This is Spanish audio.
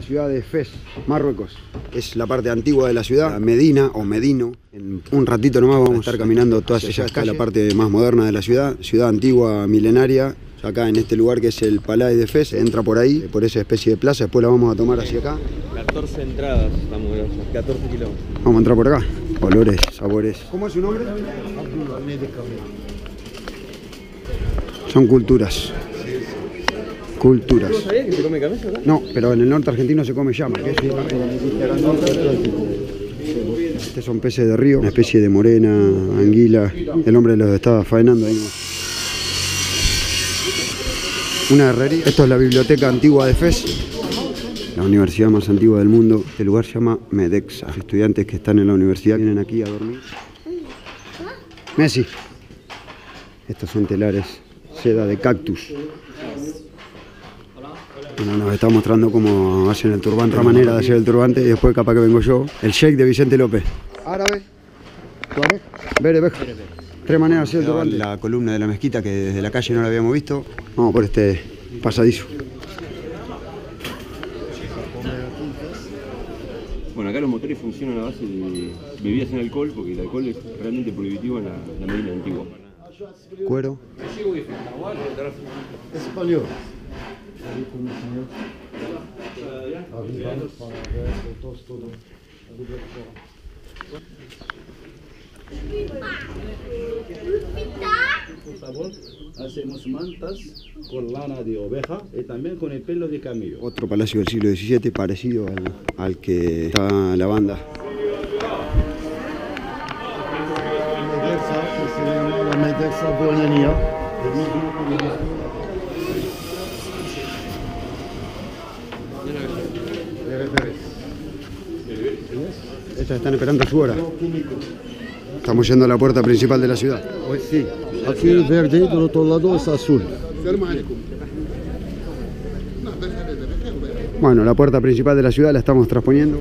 La ciudad de Fez, Marruecos. Es la parte antigua de la ciudad, Medina o Medino. En un ratito nomás vamos a estar caminando todas ellas la parte más moderna de la ciudad, ciudad antigua, milenaria. Acá en este lugar que es el Palais de Fez, entra por ahí, por esa especie de plaza, después la vamos a tomar hacia acá. 14 entradas estamos, 14 kilómetros. Vamos a entrar por acá. Olores, sabores. ¿Cómo es su nombre? Son culturas. Culturas. ¿No sabías que se come cabeza acá? No, pero en el norte argentino se come llama. es- Estos son peces de río, una especie de morena, anguila. El hombre los estaba faenando ahí. Una herrería. Esto es la biblioteca antigua de Fez, la universidad más antigua del mundo. Este lugar se llama Medexa. Los estudiantes que están en la universidad vienen aquí a dormir. Messi. Estos son telares, seda de cactus. Bueno, nos está mostrando cómo hacen el turbante, otra manera de hacer el turbante y después capaz que vengo yo. El shake de Vicente López. Árabe, tuareg, berebej. Tres maneras de hacer el turbante. La columna de la mezquita que desde la calle no la habíamos visto. Vamos por este pasadizo. Bueno, acá los motores funcionan a base de bebidas sin alcohol, porque el alcohol es realmente prohibitivo en la, la Medina antigua. Cuero. Español. sabor, hacemos mantas con lana de oveja y también con el pelo de camello. Otro palacio del siglo XVII parecido al, al que está la banda. Mismo como- Estas están esperando su hora. Estamos yendo a la puerta principal de la ciudad. Sí, aquí verde del otro lado es azul. Bueno, la puerta principal de la ciudad la estamos transponiendo.